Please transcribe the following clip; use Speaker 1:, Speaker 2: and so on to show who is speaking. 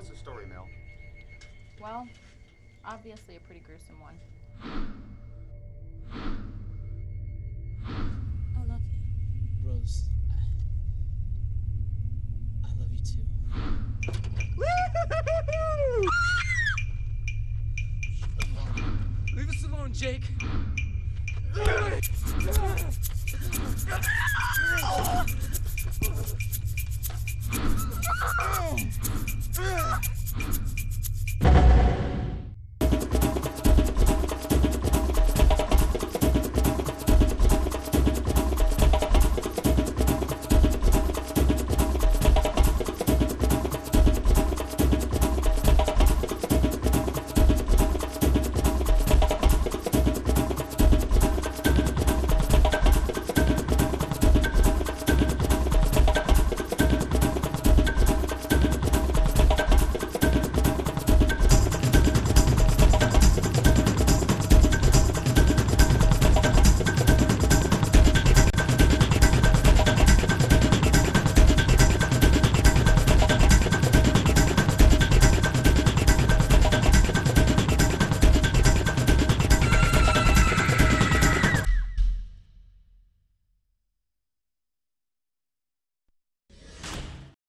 Speaker 1: What's the story, Mel?
Speaker 2: Well, obviously a pretty gruesome one.
Speaker 3: I love you.
Speaker 4: Rose, I, I love you too.
Speaker 5: Leave us alone, Jake. あっ!